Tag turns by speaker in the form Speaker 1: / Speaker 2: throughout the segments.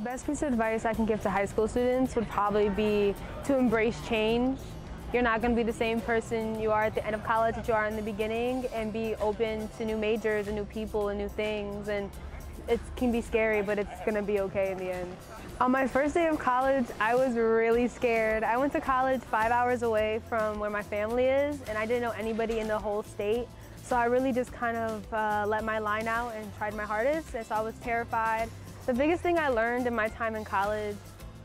Speaker 1: The best piece of advice I can give to high school students would probably be to embrace change. You're not going to be the same person you are at the end of college that you are in the beginning and be open to new majors and new people and new things and it can be scary but it's going to be okay in the end. On my first day of college I was really scared. I went to college five hours away from where my family is and I didn't know anybody in the whole state so I really just kind of uh, let my line out and tried my hardest and so I was terrified the biggest thing I learned in my time in college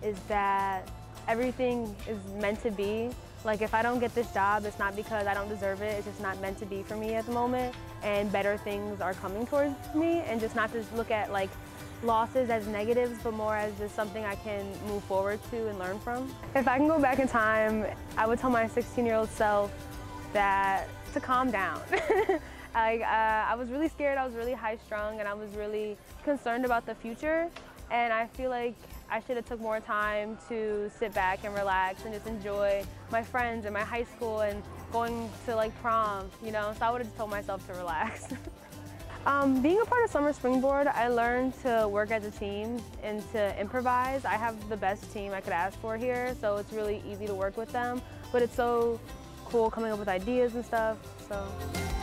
Speaker 1: is that everything is meant to be. Like if I don't get this job, it's not because I don't deserve it, it's just not meant to be for me at the moment. And better things are coming towards me and just not to look at like losses as negatives, but more as just something I can move forward to and learn from. If I can go back in time, I would tell my 16 year old self that to calm down. I, uh, I was really scared, I was really high strung, and I was really concerned about the future. And I feel like I should have took more time to sit back and relax and just enjoy my friends and my high school and going to like prom, you know, so I would have just told myself to relax. um, being a part of Summer Springboard, I learned to work as a team and to improvise. I have the best team I could ask for here, so it's really easy to work with them, but it's so cool coming up with ideas and stuff, so.